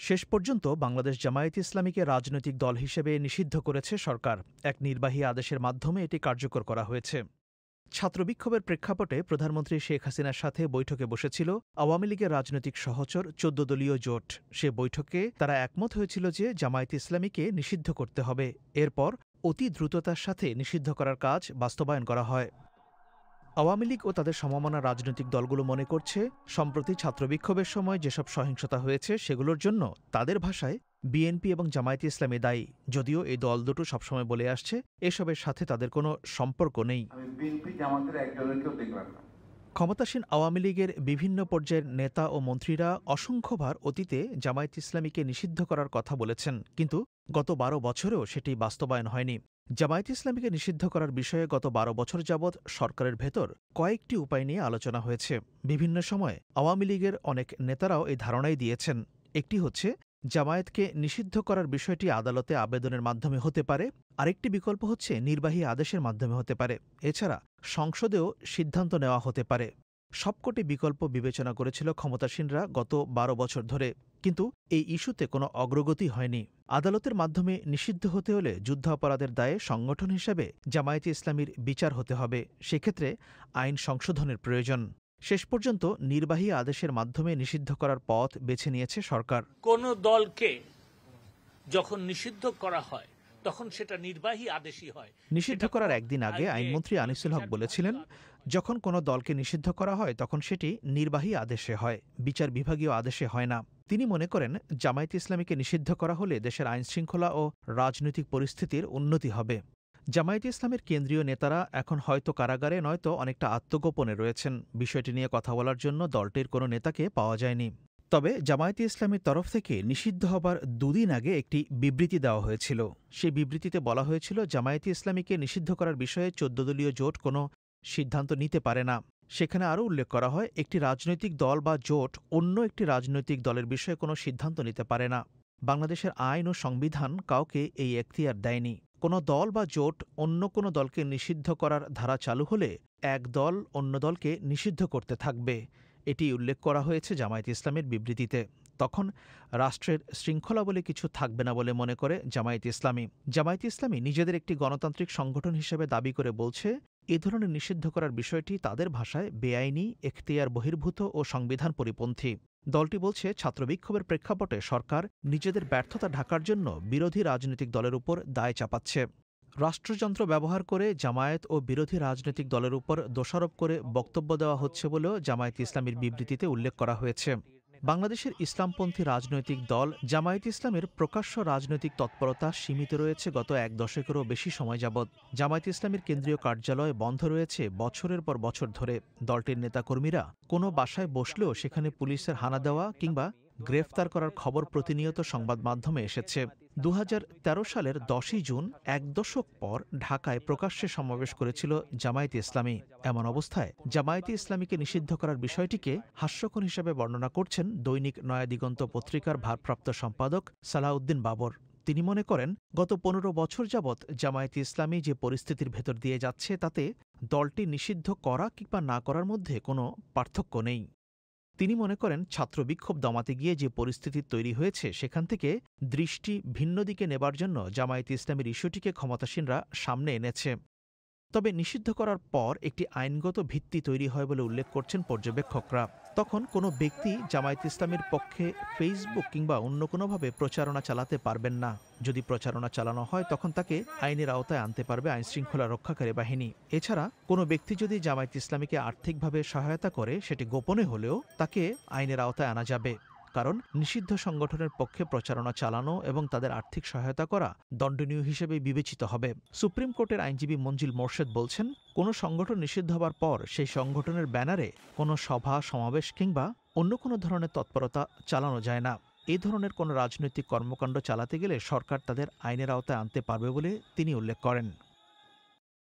শেষ পর্যন্ত বাংলাদেশ জামায়াত ইসলামীকে রাজনৈতিক দল হিসেবে নিষিদ্ধ করেছে সরকার। এক নির্বাহী আদেশের মাধ্যমে এটি কার্যকর করা হয়েছে। ছাত্র বিক্ষোভের প্রেক্ষাপটে প্রধানমন্ত্রী শেখ হাসিনার সাথে বৈঠকে বসেছিল আওয়ামী লীগের রাজনৈতিক সহচর চোদ্দ দলীয় জোট। সে বৈঠকে তারা একমত হয়েছিল যে জামায়াত ইসলামীকে নিষিদ্ধ করতে হবে। এরপর অতি দ্রুততার সাথে নিষিদ্ধ করার কাজ বাস্তবায়ন করা হয়। আওয়ামী লীগ ও তাদের সমমনা রাজনৈতিক দলগুলো মনে করছে সম্প্রতি ছাত্র বিক্ষোভের সময় যেসব সহিংসতা হয়েছে সেগুলোর জন্য তাদের ভাষায় বিএনপি এবং জামায়াতে ইসলামী দায়ী। যদিও এই দল দুটো সবসময় বলে আসছে এসবের সাথে তাদের কোনো সম্পর্ক নেই। ক্ষমতাসীন আওয়ামী লীগের বিভিন্ন পর্যায়ের নেতা ও মন্ত্রীরা অসংখ্যবার অতীতে জামায়াত ইসলামীকে নিষিদ্ধ করার কথা বলেছেন কিন্তু গত বারো বছরেও সেটি বাস্তবায়ন হয়নি। জামায়াত ইসলামীকে নিষিদ্ধ করার বিষয়ে গত বারো বছর যাবৎ সরকারের ভেতর কয়েকটি উপায় নিয়ে আলোচনা হয়েছে। বিভিন্ন সময়ে আওয়ামী লীগের অনেক নেতারাও এই ধারণাই দিয়েছেন। একটি হচ্ছে, জামায়াতকে নিষিদ্ধ করার বিষয়টি আদালতে আবেদনের মাধ্যমে হতে পারে। আরেকটি বিকল্প হচ্ছে, নির্বাহী আদেশের মাধ্যমে হতে পারে। এছাড়া সংসদেও সিদ্ধান্ত নেওয়া হতে পারে। সবকটি বিকল্প বিবেচনা করেছিল ক্ষমতাসীনরা গত বারো বছর ধরে। কিন্তু এই ইস্যুতে কোনো অগ্রগতি হয়নি। আদালতের মাধ্যমে নিষিদ্ধ হতে হলে যুদ্ধাপরাধের দায়ে সংগঠন হিসেবে জামায়াতে ইসলামীর বিচার হতে হবে সেক্ষেত্রে আইন সংশোধনের প্রয়োজন। শেষ পর্যন্ত নির্বাহী আদেশের মাধ্যমে নিষিদ্ধ করার পথ বেছে নিয়েছে সরকার। কোন দলকে যখন নিষিদ্ধ করা হয় তখন সেটা নির্বাহী আদেশই হয়। নিষিদ্ধ করার একদিন আগে আইনমন্ত্রী আনিসুল হক বলেছিলেন যখন কোনো দলকে নিষিদ্ধ করা হয় তখন সেটি নির্বাহী আদেশে হয় বিচার বিভাগীয় আদেশে হয় না। তিনি মনে করেন, জামায়াত ইসলামীকে নিষিদ্ধ করা হলে দেশের আইনশৃঙ্খলা ও রাজনৈতিক পরিস্থিতির উন্নতি হবে। জামায়াত ইসলামের কেন্দ্রীয় নেতারা এখন হয়তো কারাগারে, নয়তো অনেকটা আত্মগোপনে রয়েছেন। বিষয়টি নিয়ে কথা বলার জন্য দলটির কোনো নেতাকে পাওয়া যায়নি। তবে জামায়াতে ইসলামের তরফ থেকে নিষিদ্ধ হবার দুদিন আগে একটি বিবৃতি দেওয়া হয়েছিল। সেই বিবৃতিতে বলা হয়েছিল, জামায়াতে ইসলামীকে নিষিদ্ধ করার বিষয়ে চোদ্দ দলীয় জোট কোনো সিদ্ধান্ত নিতে পারে না। সেখানে আরও উল্লেখ করা হয়, একটি রাজনৈতিক দল বা জোট অন্য একটি রাজনৈতিক দলের বিষয়ে কোনো সিদ্ধান্ত নিতে পারে না। বাংলাদেশের আইন ও সংবিধান কাউকে এই এখতিয়ার দেয়নি। কোনো দল বা জোট অন্য কোনো দলকে নিষিদ্ধ করার ধারা চালু হলে এক দল অন্য দলকে নিষিদ্ধ করতে থাকবে। এটি উল্লেখ করা হয়েছে জামায়াত ইসলামের বিবৃতিতে। তখন রাষ্ট্রের শৃঙ্খলা বলে কিছু থাকবে না বলে মনে করে জামায়াত ইসলামী। জামায়াত ইসলামী নিজেদের একটি গণতান্ত্রিক সংগঠন হিসেবে দাবি করে বলছে এ ধরনের নিষিদ্ধ করার বিষয়টি তাদের ভাষায় বেআইনি, এখতিয়ার বহির্ভূত ও সংবিধান পরিপন্থী। দলটি বলছে ছাত্র বিক্ষোভের প্রেক্ষাপটে সরকার নিজেদের ব্যর্থতা ঢাকার জন্য বিরোধী রাজনৈতিক দলের উপর দায় চাপাচ্ছে। রাষ্ট্রযন্ত্র ব্যবহার করে জামায়াত ও বিরোধী রাজনৈতিক দলের উপর দোষারোপ করে বক্তব্য দেওয়া হচ্ছে বলেও জামায়াত ইসলামীর বিবৃতিতে উল্লেখ করা হয়েছে। বাংলাদেশের ইসলামপন্থী রাজনৈতিক দল জামায়াত ইসলামের প্রকাশ্য রাজনৈতিক তৎপরতা সীমিত রয়েছে গত এক দশকেরও বেশি সময় যাবৎ। জামায়াত ইসলামের কেন্দ্রীয় কার্যালয় বন্ধ রয়েছে বছরের পর বছর ধরে। দলটির নেতাকর্মীরা কোনো বাসায় বসলেও সেখানে পুলিশের হানা দেওয়া কিংবা গ্রেফতার করার খবর প্রতিনিয়ত সংবাদ মাধ্যমে এসেছে। দু হাজার তেরো সালের দশই জুন, এক দশক পর ঢাকায় প্রকাশ্যে সমাবেশ করেছিল জামায়াতে ইসলামী। এমন অবস্থায় জামায়াতে ইসলামীকে নিষিদ্ধ করার বিষয়টিকে হাস্যকর হিসেবে বর্ণনা করছেন দৈনিক নয়াদিগন্ত পত্রিকার ভারপ্রাপ্ত সম্পাদক সালাউদ্দিন বাবর। তিনি মনে করেন, গত পনেরো বছর যাবৎ জামায়াতে ইসলামী যে পরিস্থিতির ভেতর দিয়ে যাচ্ছে তাতে দলটি নিষিদ্ধ করা কিংবা না করার মধ্যে কোনো পার্থক্য নেই। তিনি মনে করেন ছাত্র বিক্ষোভ দমাতে গিয়ে যে পরিস্থিতি তৈরি হয়েছে, সেখান থেকে দৃষ্টি ভিন্ন দিকে নেবার জন্য জামায়াতে ইসলামের ইস্যুটিকে ক্ষমতাসীনরা সামনে এনেছে। তবে নিষিদ্ধ করার পর একটি আইনগত ভিত্তি তৈরি হয় বলে উল্লেখ করছেন পর্যবেক্ষকরা। তখন কোনো ব্যক্তি জামায়াত ইসলামের পক্ষে ফেসবুক কিংবা অন্য কোনোভাবে প্রচারণা চালাতে পারবেন না। যদি প্রচারণা চালানো হয়, তখন তাকে আইনের আওতায় আনতে পারবে আইনশৃঙ্খলা রক্ষাকারী বাহিনী। এছাড়া, কোনো ব্যক্তি যদি জামায়াত ইসলামীকে আর্থিকভাবে সহায়তা করে, সেটি গোপনে হলেও তাকে আইনের আওতায় আনা যাবে। কারণ নিষিদ্ধ সংগঠনের পক্ষে প্রচারণা চালানো এবং তাদের আর্থিক সহায়তা করা দণ্ডনীয় হিসেবে বিবেচিত হবে। সুপ্রিম কোর্টের আইনজীবী মঞ্জিল মোর্শেদ বলছেন, কোনো সংগঠন নিষিদ্ধ হবার পর সেই সংগঠনের ব্যানারে কোনো সভা, সমাবেশ কিংবা অন্য কোনো ধরনের তৎপরতা চালানো যায় না। এ ধরনের কোনো রাজনৈতিক কর্মকাণ্ড চালাতে গেলে সরকার তাদের আইনের আওতায় আনতে পারবে বলে তিনি উল্লেখ করেন।